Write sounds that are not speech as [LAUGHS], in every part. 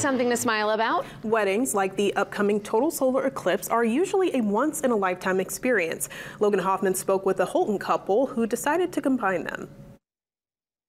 something to smile about? Weddings, like the upcoming total solar eclipse, are usually a once in a lifetime experience. Logan Hoffman spoke with a Houlton couple who decided to combine them.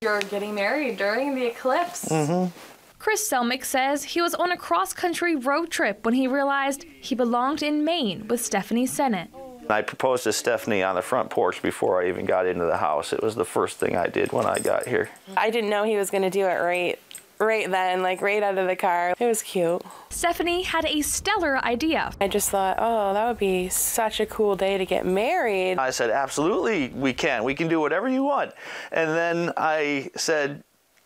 You're getting married during the eclipse. Mm-hmm. Chris Selmick says he was on a cross country road trip when he realized he belonged in Maine with Stephanie Sennett. I proposed to Stephanie on the front porch before I even got into the house. It was the first thing I did when I got here. I didn't know he was going to do it right right then, like right out of the car. It was cute. Stephanie had a stellar idea. I just thought, oh, that would be such a cool day to get married. I said, absolutely, we can. We can do whatever you want. And then I said,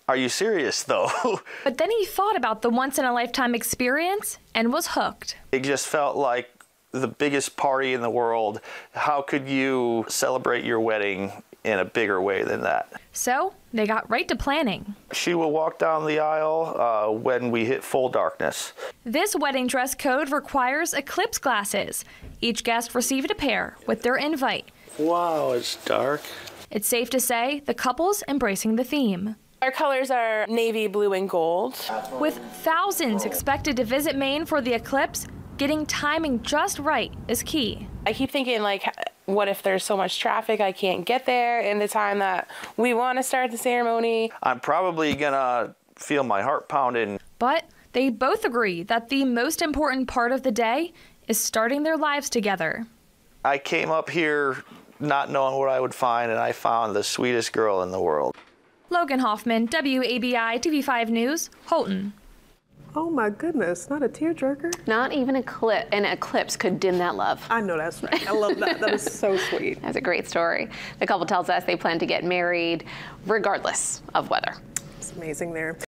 are you serious though? [LAUGHS] but then he thought about the once in a lifetime experience and was hooked. It just felt like the biggest party in the world. How could you celebrate your wedding in a bigger way than that? So they got right to planning. She will walk down the aisle uh, when we hit full darkness. This wedding dress code requires eclipse glasses. Each guest received a pair with their invite. Wow, it's dark. It's safe to say the couple's embracing the theme. Our colors are navy blue and gold. With thousands expected to visit Maine for the eclipse, Getting timing just right is key. I keep thinking, like, what if there's so much traffic I can't get there in the time that we want to start the ceremony? I'm probably gonna feel my heart pounding. But they both agree that the most important part of the day is starting their lives together. I came up here not knowing what I would find, and I found the sweetest girl in the world. Logan Hoffman, WABI TV5 News, Houlton. Oh my goodness, not a tearjerker? Not even a clip, an eclipse could dim that love. I know that's right. I love that. that is so [LAUGHS] sweet. That's a great story. The couple tells us they plan to get married regardless of weather. It's amazing there.